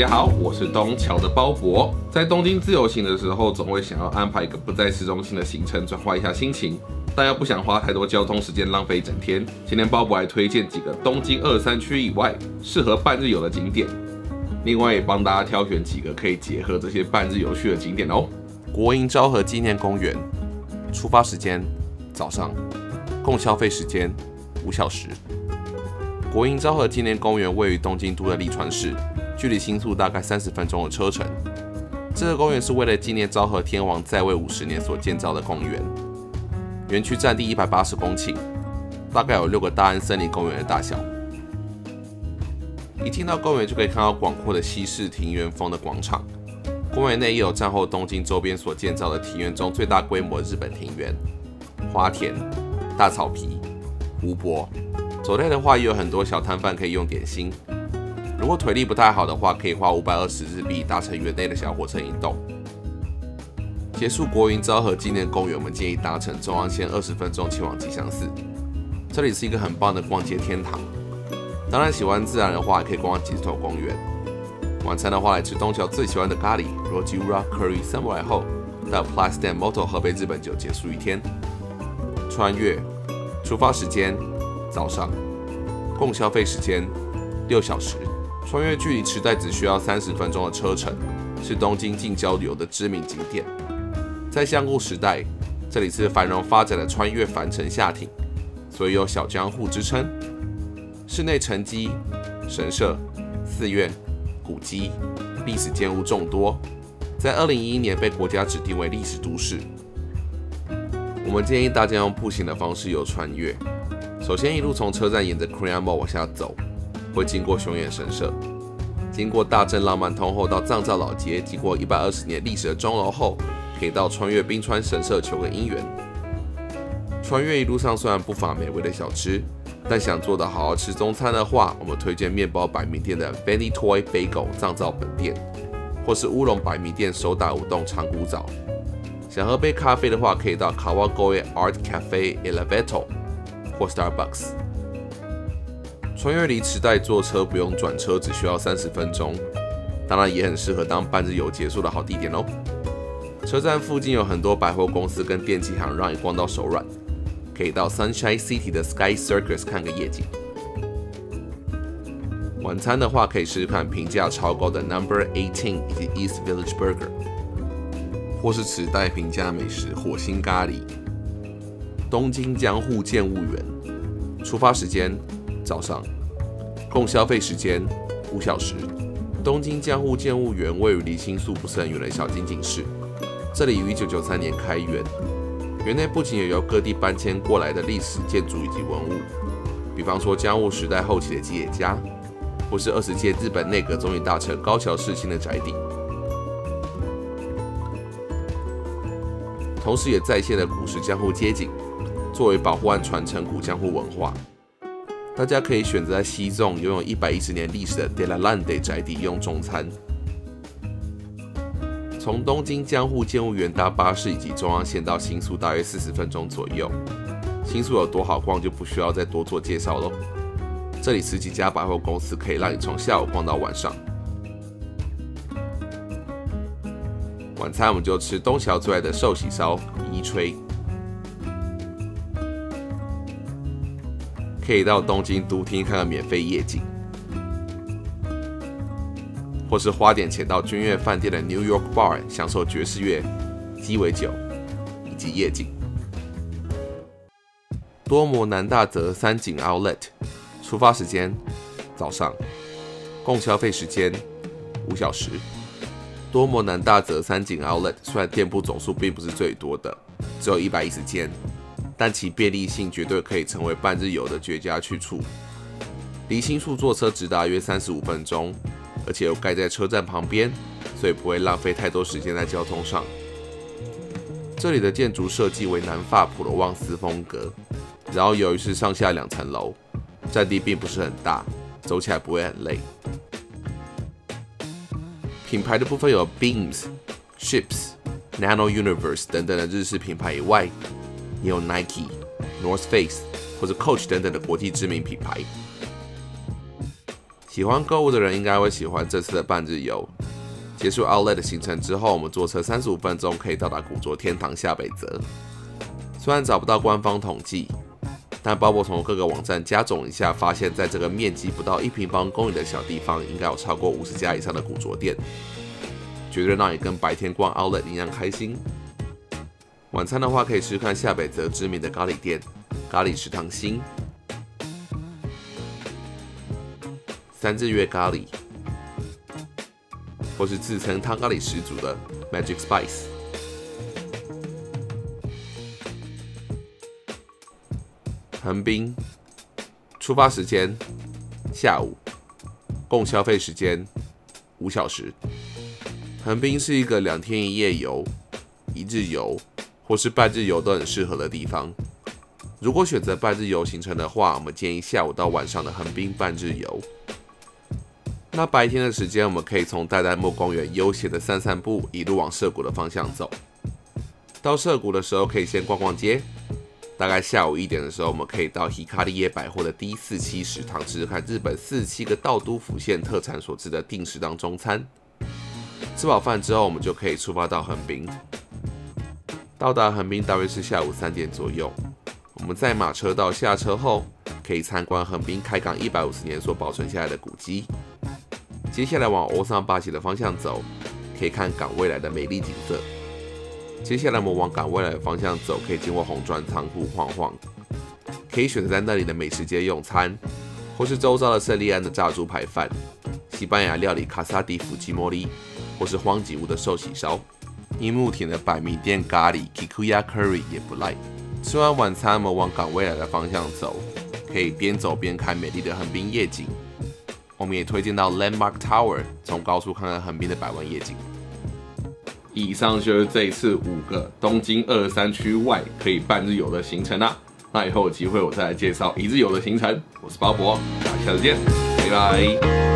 大家好，我是东桥的包博。在东京自由行的时候，总会想要安排一个不在市中心的行程，转换一下心情，但又不想花太多交通时间，浪费一整天。今天包博来推荐几个东京二三区以外适合半日游的景点，另外也帮大家挑选几个可以结合这些半日游去的景点哦。国营昭和纪念公园，出发时间早上，共消费时间五小时。国营昭和纪念公园位于东京都的立川市，距离新宿大概三十分钟的车程。这个公园是为了纪念昭和天皇在位五十年所建造的公园。园区占地一百八十公顷，大概有六个大安森林公园的大小。一进到公园就可以看到广阔的西式庭园风的广场。公园内也有战后东京周边所建造的庭园中最大规模的日本庭园、花田、大草皮、湖泊。走累的话，也有很多小摊贩可以用点心。如果腿力不太好的话，可以花五百二十日币搭乘园内的小火车移动。结束国营昭和纪念公园，我们建议搭乘中央线二十分钟前往吉祥寺。这里是一个很棒的逛街天堂。当然，喜欢自然的话，可以逛吉头公园。晚餐的话，来吃东桥最喜欢的咖喱 Rojura Curry Samurai 后，到 Plus Stand Moto 喝杯日本酒，结束一天。穿越，出发时间。早上，共消费时间六小时，穿越距离池袋只需要三十分钟的车程，是东京近郊旅游的知名景点。在相顾时代，这里是繁荣发展的穿越凡城下町，所以有小江户之称。室内沉积、神社、寺院、古迹、历史建物众多，在二零一一年被国家指定为历史都市。我们建议大家用步行的方式游穿越。首先，一路从车站沿着 k r a m o 往下走，会经过熊野神社，经过大正浪漫通后到藏照老街，经过一百二十年历史的钟楼后，可以到穿越冰川神社求个姻缘。穿越一路上虽然不乏美味的小吃，但想做的好好吃中餐的话，我们推荐面包百名店的 Benny Toy Bagel 藏照本店，或是乌龙百名店手打乌冬长谷枣。想喝杯咖啡的话，可以到 Kawagoe Art Cafe Elevato。或 Starbucks，穿越离池袋坐车不用转车，只需要三十分钟，当然也很适合当半日游结束的好地点哦。车站附近有很多百货公司跟电器行，让你逛到手软。可以到 Sunshine City 的 Sky Circus 看个夜景。晚餐的话，可以试试看评价超高的 Number Eighteen 以及 East Village Burger，或是池袋平价美食火星咖喱。东京江户建物园，出发时间早上，共消费时间五小时。东京江户建物园位于离新宿不是很远的小金井市，这里于一九九三年开园。园内不仅有由各地搬迁过来的历史建筑以及文物，比方说江户时代后期的吉野家，或是二十届日本内阁总理大臣高桥世新的宅邸，同时也再现了古时江户街景。作为保护和传承古江户文化，大家可以选择在西纵拥有一百一十年历史的 De La Lande 宅邸用中餐。从东京江户建物园搭巴士以及中央线到新宿大约四十分钟左右。新宿有多好逛就不需要再多做介绍喽。这里十几家百货公司可以让你从下午逛到晚上。晚餐我们就吃东桥最爱的寿喜烧一吹。可以到东京都厅看看免费夜景，或是花点钱到君悦饭店的 New York Bar 享受爵士乐、鸡尾酒以及夜景。多摩南大泽三井 Outlet 出发时间早上，共消费时间五小时。多摩南大泽三井 Outlet 虽然店铺总数并不是最多的，只有一百一十间。但其便利性绝对可以成为半日游的绝佳去处。离新宿坐车直达约三十五分钟，而且又盖在车站旁边，所以不会浪费太多时间在交通上。这里的建筑设计为南法普罗旺斯风格，然后由于是上下两层楼，占地并不是很大，走起来不会很累。品牌的部分有 Beams、Ships、Nano Universe 等等的日式品牌以外。也有 Nike、North Face 或者 Coach 等等的国际知名品牌。喜欢购物的人应该会喜欢这次的半日游。结束 Outlet 的行程之后，我们坐车三十五分钟可以到达古着天堂下北泽。虽然找不到官方统计，但鲍勃从各个网站加总一下，发现在这个面积不到一平方公里的小地方，应该有超过五十家以上的古着店，绝对让你跟白天逛 Outlet 一样开心。晚餐的话，可以吃看下北泽知名的咖喱店——咖喱食堂星。三日月咖喱，或是自称汤咖喱始祖的 Magic Spice。横滨，出发时间下午，共消费时间五小时。横滨是一个两天一夜游、一日游或是半日游都很适合的地方。如果选择半日游行程的话，我们建议下午到晚上的横滨半日游。那白天的时间，我们可以从代代木公园悠闲的散散步，一路往涩谷的方向走。到涩谷的时候，可以先逛逛街。大概下午一点的时候，我们可以到希卡利耶百货的第四期食堂吃吃看日本四七个道都府县特产所制的定时当中餐。吃饱饭之后，我们就可以出发到横滨。到达横滨大约是下午三点左右。我们在马车道下车后，可以参观横滨开港一百五十年所保存下来的古迹。接下来往欧桑巴西的方向走，可以看港未来的美丽景色。接下来我们往港未来的方向走，可以经过红砖仓库晃晃，可以选择在那里的美食街用餐，或是周遭的圣利安的炸猪排饭、西班牙料理卡萨迪夫吉莫利，或是荒吉屋的寿喜烧。樱木田的百米店咖喱 Kikuya Curry 也不赖。吃完晚餐，我们往港未来的方向走，可以边走边看美丽的横滨夜景。我们也推荐到 Landmark Tower，从高处看看横滨的百万夜景。以上就是这一次五个东京二三区外可以半日游的行程啦。那以后有机会我再来介绍一日游的行程。我是鲍勃，大家下次见，拜拜。